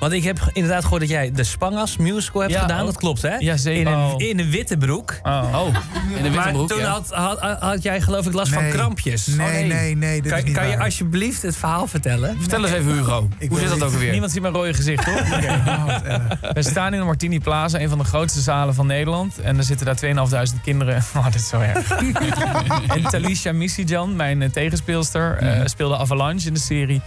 Want ik heb inderdaad gehoord dat jij de Spangas musical hebt Ja, gedaan. ook. Dat klopt, hè? Ja, zeker. In een, Oh. in een witte broek. Oh. In de witte Maar broek, toen ja. had, had, had jij geloof ik last Nee. van krampjes. Nee, Oh, nee, nee, dit kan is niet kan je alsjeblieft het verhaal vertellen? Vertel eens even, Hugo. Ik Hoe zit dat ook alweer? Niemand ziet mijn rode gezicht, hoor. Oh, erg. We staan in de Martini Plaza, een van de grootste zalen van Nederland. En er zitten daar 2.500 kinderen. Oh, dit is zo erg. en Talisha Misijan, mijn eh, tegenspeelster, eh, speelde Avalanche in de serie.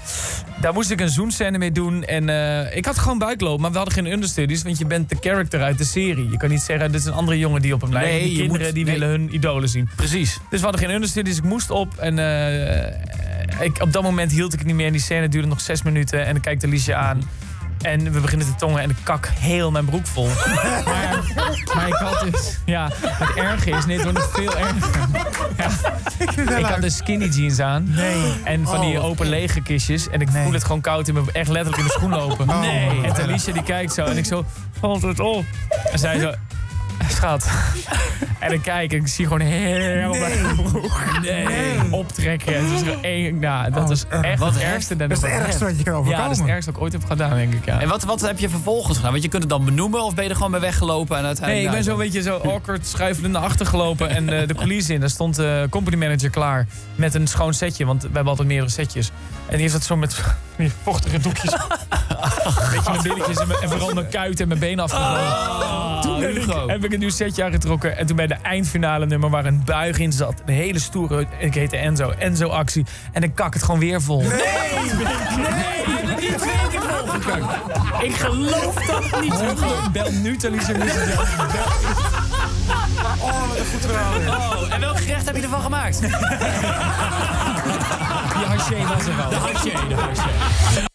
Daar moest ik een zoenscène mee doen. En eh, ik had gewoon buikloop, maar we hadden geen understudies. Want je bent de character uit de serie. Je kan niet zeggen, dit is een andere jongen die op hem lijkt. Nee, die kinderen moet- die nee. willen hun idolen zien. Precies. Dus we hadden geen understudies, ik moest op. En eh, ik, op dat moment hield ik het niet meer. En die scène duurde nog zes minuten. En dan kijkt Alicia aan. En we beginnen te tongen en ik kak heel mijn broek vol. maar, maar ik had dus... Ja, het erge is... Nee, het wordt nog veel erger. Ja, ik had dus skinny jeans aan. Nee. En van die Oh, open lege kistjes. En ik Nee. voel het gewoon koud in mijn... Echt letterlijk in mijn schoen lopen. Oh, Nee. En. Alicia die kijkt zo. En ik zo... Valt het op? En zij zo... Schat. En ik kijk en ik zie gewoon heel Nee. mijn broek nee. optrekken. Het is één, nou, dat Oh, is erg. echt Wat het erg. ergste. Dat is het ergste wat je kan Ja, overkomen. dat is het ergste wat ik ooit heb gedaan, denk ik. Ja. En wat, wat heb je vervolgens gedaan? Want je kunt het dan benoemen of ben je er gewoon mee weggelopen en Nee, uiteindelijk... ik ben zo een beetje zo awkward schuifelend naar achter gelopen. En eh, de coulissen in, daar stond de company manager klaar met een schoon setje. Want we hebben altijd meerdere setjes. En die heeft dat zo met vochtige doekjes. Een beetje mijn billetjes en, mijn- en vooral mijn kuit en mijn benen afgegooid. toen ben ik, heb ik een nieuw setje aangetrokken. En toen bij de eindfinale nummer waar een buig in zat. Een hele stoere, ik heette Enzo, Enzo actie. En ik kak het gewoon weer vol. Nee! Nee! Die twee keer volgekakt. Ik geloof dat niet. Bel nu Talisha Muziek. Oh, wat een goed verhaal. Oh, en welk gerecht heb je ervan gemaakt? Die haché was er wel. De haché, de haché.